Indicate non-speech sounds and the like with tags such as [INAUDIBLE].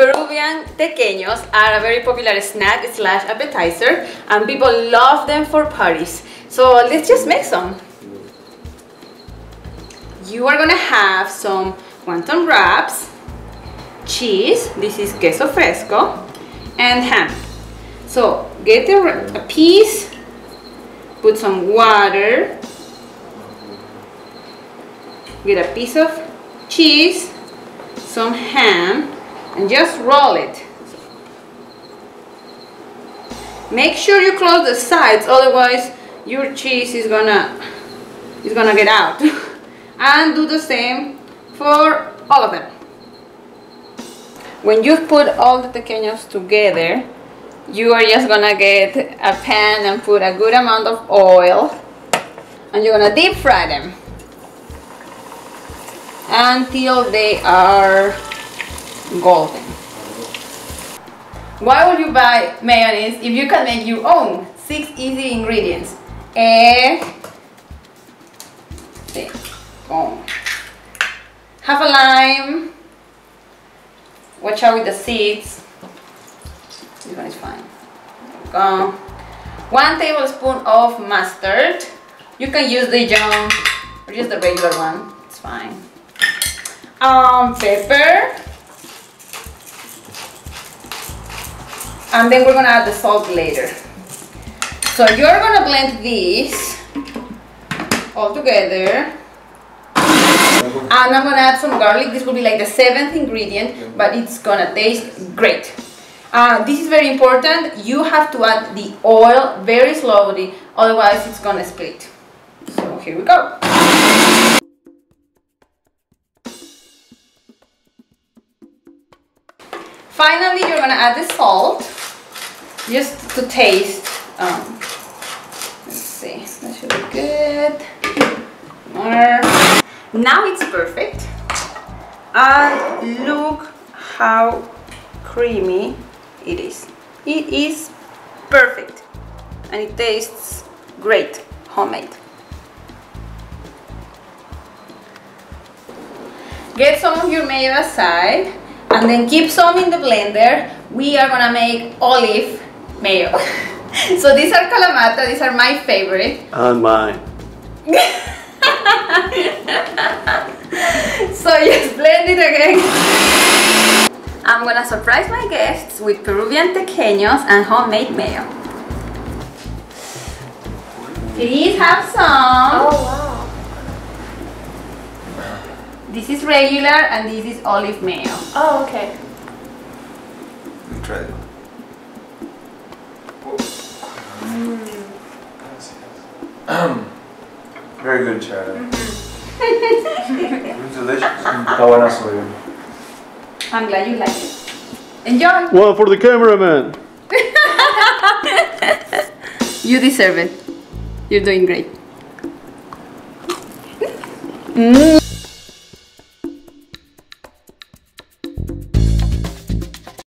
Peruvian tequeños are a very popular snack slash appetizer and people love them for parties. So let's just make some. You are gonna have some wonton wraps, cheese, this is queso fresco, and ham. So get a, a piece, put some water, get a piece of cheese, some ham, and just roll it. Make sure you close the sides, otherwise your cheese is gonna is gonna get out. [LAUGHS] and do the same for all of them. When you put all the tequeños together, you are just gonna get a pan and put a good amount of oil and you're gonna deep fry them until they are golden. Why would you buy mayonnaise if you can make your own? Six easy ingredients. Egg, boom. Half a lime. Watch out with the seeds. This one is fine. Go. One tablespoon of mustard. You can use the Dijon or just the regular one. It's fine. Um, pepper. And then we're gonna add the salt later. So you're gonna blend these all together. And I'm gonna add some garlic. This will be like the seventh ingredient, but it's gonna taste great. Uh, this is very important. You have to add the oil very slowly, otherwise it's gonna split. So here we go. Finally, you're gonna add the salt, just to taste. Um, let's see, that should be good. More. Now it's perfect. And look how creamy it is. It is perfect. And it tastes great, homemade. Get some of your mayo aside and then keep some in the blender. We are gonna make olive mayo. [LAUGHS] so these are Kalamata, these are my favorite. And mine. [LAUGHS] so just blend it again. I'm gonna surprise my guests with Peruvian tequeños and homemade mayo. Please have some. Oh wow. This is regular and this is olive mayo. Oh okay. Try it. [CLEARS THROAT] Very good, Chad. It's delicious. Está buenazo, baby. I'm glad you like it. Enjoy! One for the cameraman. [LAUGHS] You deserve it. You're doing great. Mm.